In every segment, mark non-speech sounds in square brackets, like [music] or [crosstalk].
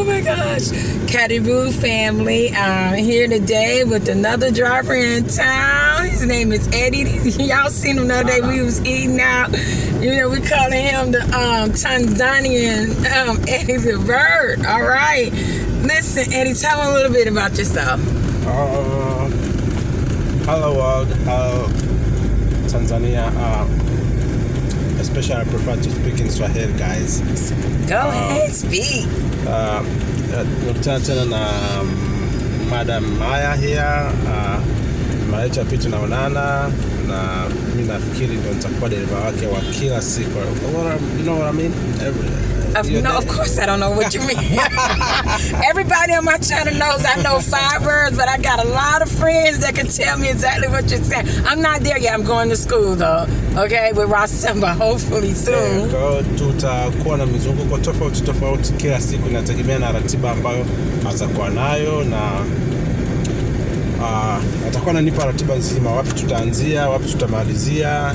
Oh my gosh. Karibu family. Um, here today with another driver in town. His name is Eddie. Y'all seen him the other day. We was eating out. You know, we calling him the um, Tanzanian um, Eddie Levert. All right. Listen, Eddie, tell me a little bit about yourself. Uh, hello world, hello Tanzania. Uh, especially I prefer to speak in Swahili guys. Go ahead, speak. Uh, uh, Nakutana tena na um, Madam Mayah here. Uh, mara yetu ya pili tunaonana na mi nafikiri ndo nitakuwa dereva wake wa kila siku. You know what I mean? Every, Of, you're no, of course I don't know what you mean. [laughs] Everybody on my channel knows I know five words, but I got a lot of friends that can tell me exactly what you're saying. I'm not there yet. I'm going to school though. Okay, with Rossamba, hopefully soon. Tutakuwa na mizunguko tofauti tofauti kila siku, inategemea na ratiba ambayo atakuwa nayo na uh, atakuwa ratiba nzima, wapi tutaanzia, wapi tutamalizia.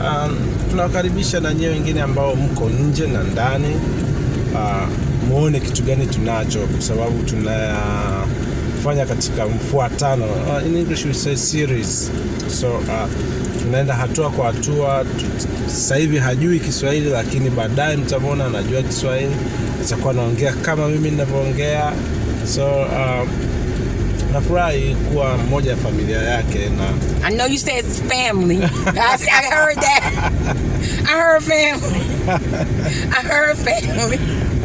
Um, tunawakaribisha wengine ambao mko nje na ndani uh, muone kitu gani tunacho, kwa sababu tunafanya katika mfuatano uh, in English we say series so uh, tunaenda hatua kwa hatua. Tu- Sasa hivi hajui Kiswahili, lakini baadaye mtamwona anajua Kiswahili, atakuwa anaongea kama mimi ninavyoongea. So uh, nafurahi kuwa mmoja ya familia yake na I know you said family. I, I heard that. I heard family. I heard family.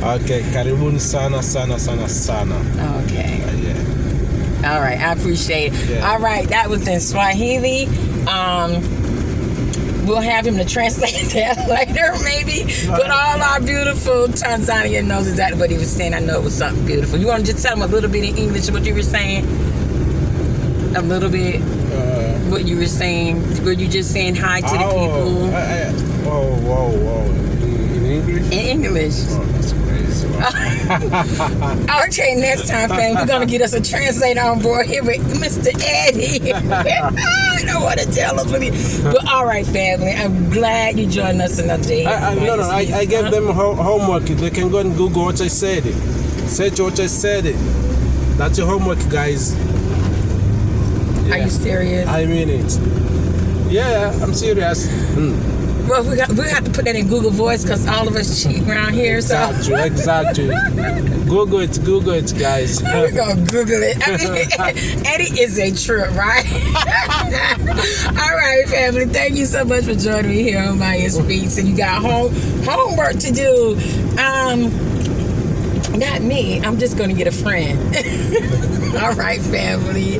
Okay, karibuni sana sana sana sana. Okay. Uh, yeah. All right, I appreciate it. Yeah. All right, that was in Swahili. Um, we'll have him to translate [laughs] that later, maybe. But all our beautiful Tanzanian knows exactly what he was saying. I know it was something beautiful. You want to just tell him a little bit in English what you were saying? A little bit Uh, what you were saying. Were you just saying hi to the oh, people I, I, whoa, whoa, whoa. In, in English? in English? Oh, Wow. [laughs] Okay, next time, fam, we're gonna get us a translator on board here with Mr. Eddie. [laughs] I don't want to tell us what he. But all right, family, I'm glad you joined us another day. I, I, no, no, I. I gave them ho- homework. They can go and Google what I said. Search what I said. That's your homework, guys. Are you serious? I mean it. Yeah, I'm serious. Mm. Well, we got we have to put that in Google Voice because all of us cheat around here. So Exactly, exactly. Google it, Google it, guys. [laughs] we're gonna Google it. I mean, [laughs] Eddie is a trip, right? [laughs] all right, family. Thank you so much for joining me here on Mayah Speaks. And you got home homework to do. Um, not me. I'm just gonna get a friend. All right, family.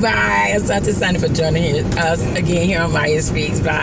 Bye. Asante Sana for joining us again here on Mayah Speaks. Bye.